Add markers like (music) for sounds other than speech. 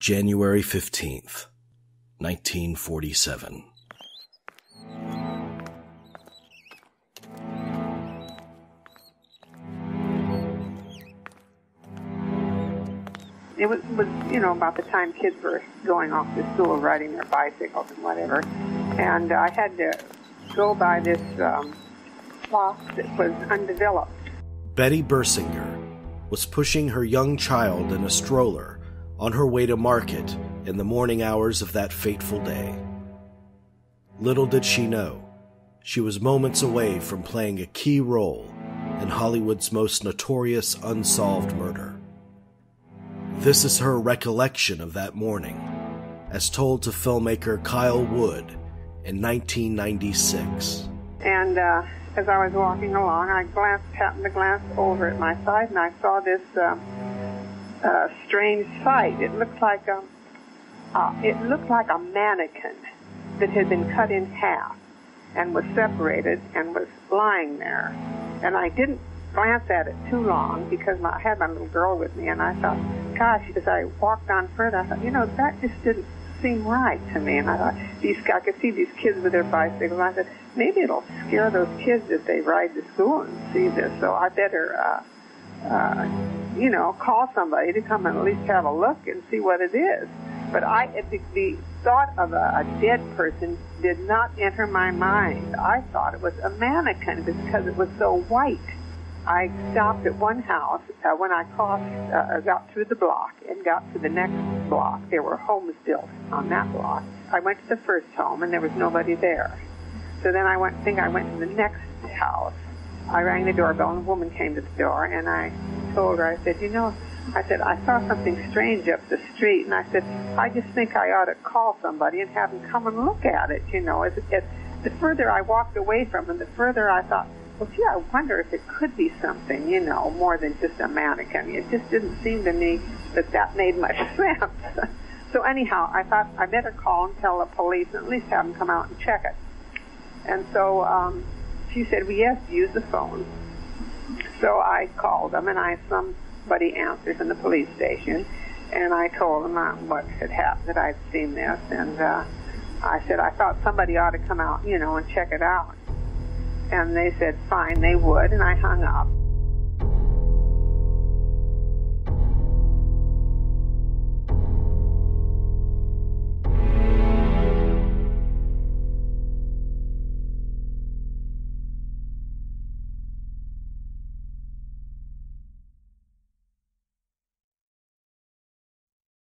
January 15th, 1947. It was, was, you know, about the time kids were going off to school, riding their bicycles and whatever. And I had to go by this um, plot that was undeveloped. Betty Bersinger was pushing her young child in a stroller on her way to market in the morning hours of that fateful day. Little did she know, she was moments away from playing a key role in Hollywood's most notorious unsolved murder. This is her recollection of that morning, as told to filmmaker Kyle Wood in 1996. And uh, as I was walking along, I glanced, happened to glance over at my side, and I saw this uh, uh, strange sight. It looked like a, uh, it looked like a mannequin that had been cut in half and was separated and was lying there. And I didn't glance at it too long because my, I had my little girl with me, and I thought, gosh, as I walked on further, I thought, you know, that just didn't seem right to me. And I thought, these I could see these kids with their bicycles. And I said, maybe it'll scare those kids if they ride to school and see this. So I better, uh, uh, you know, call somebody to come and at least have a look and see what it is. But I, the, the thought of a, a dead person did not enter my mind. I thought it was a mannequin because it was so white. I stopped at one house uh, when I crossed, uh, got through the block and got to the next block. There were homes built on that block. I went to the first home and there was nobody there. So then I went, I think I went to the next house. I rang the doorbell and a woman came to the door and I told her, I said, you know, I said, I saw something strange up the street and I said, I just think I ought to call somebody and have them come and look at it, you know. As, as, the further I walked away from it, the further I thought, well, gee, I wonder if it could be something, you know, more than just a mannequin. It just didn't seem to me that that made much (laughs) sense. so anyhow, I thought I better call and tell the police and at least have them come out and check it. And so um, she said, well, yes, use the phone. So I called them, and I somebody answered in the police station, and I told them uh, what had happened, that I'd seen this, and uh, I said I thought somebody ought to come out, you know, and check it out. And they said fine, they would, and I hung up.